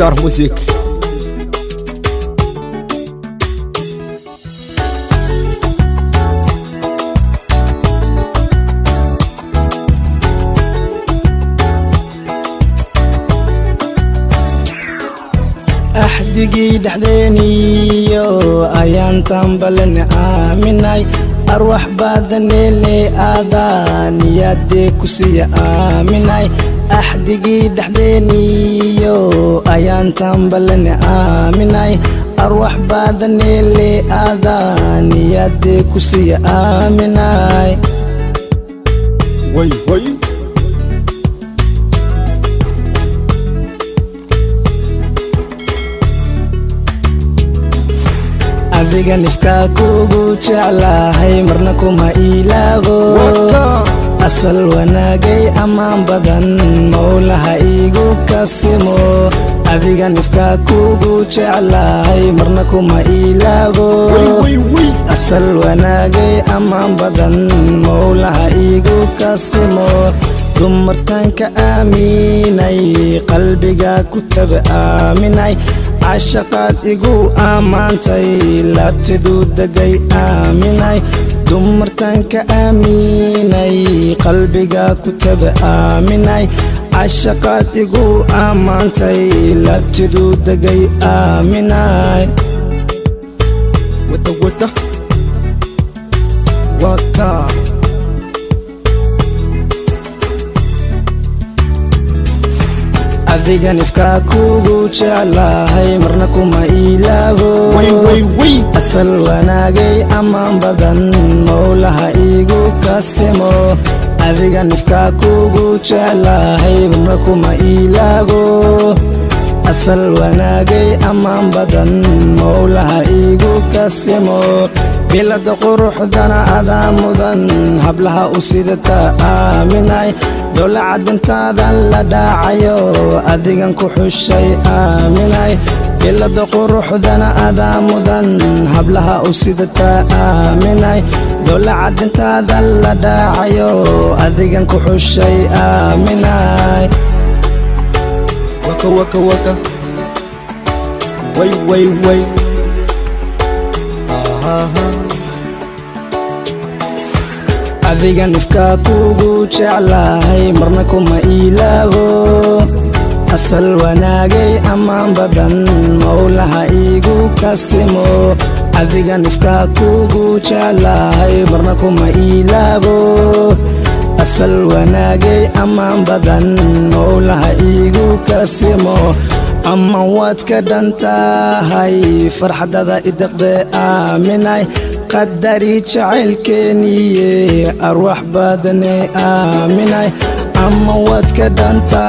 Star Music. axdigii dhexdeeniyo ayaan tambalin aaminay arwax baadaneele aadaa niyaadee ku siiya aaminay axdigii dhexdeeniyo ayaan tambalin aaminay arwax baadaneele aadaa niyaadee ku siiya aaminay. Adiga nifkaa kugu jeclahay marna kuma ilaabo. Asal wanaagay ammaan badan mowlaha iigu kasimo. Adiga nifkaa kugu jeclahay marna kuma way. asal wanaagay ammaan badan mowlaha iigu kasimo. Dumartanka aaminay qalbiga ku taba aaminay. Cashaqaad igu ammaantay laabteedu degay aaminay dumartanka aaminay qalbiga ku taba aaminay cashaqaad igu ammaantay laabteedu degay aaminay wata. Waka. Adiga nifkaa kugu jeclahay marna kuma ilaabo. Asal wanaagay ammaan badan mowlaha iigu kasimo adiga nifkaa kugu jeclahay marna kuma ilaabo. Asal wanaagay ammaan badan mowlaha iigu kasimo bilada quruxdana adaa mudan hablaha u sidata aaminay dowla cadintaadan la dhaacayo adigan ku xushay aaminay bilada quruxdana adaa mudan hablaha u sidata aaminay dowla cadintaadan la dhaacayo adigan ku xushay aaminay waka. Way, way, way. Adiga nifkaa kugu jeclahay marna kuma ilaabo. Asal wanaagay ammaan badan mowlaha iigu kasimo adiga nifkaa kugu jeclahay marna kuma ilaabo. Asal wanaagay ammaan badan mowlaha iigu kasimo أما وات كدنتا هاي فرح دا إدق آمناي قدري تشعل كيني أروح بدني آمناي أما وات كدنتا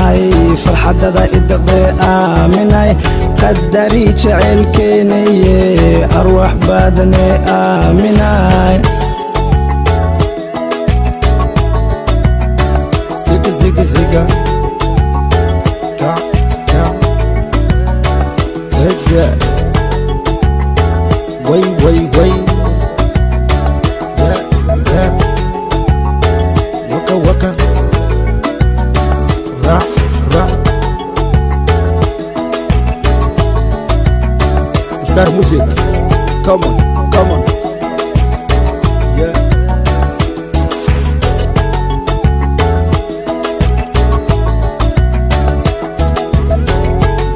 هاي فرح دا إدق آمناي قدري تشعل كيني أروح بدني آمناي زيكا زيكا زيكا Way, way, way. Za, za. Waka, waka. Ra, ra. Star music. Come on, come on. Yeah.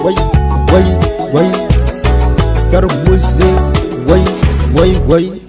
Way, way, way. Star music. Way, way, way.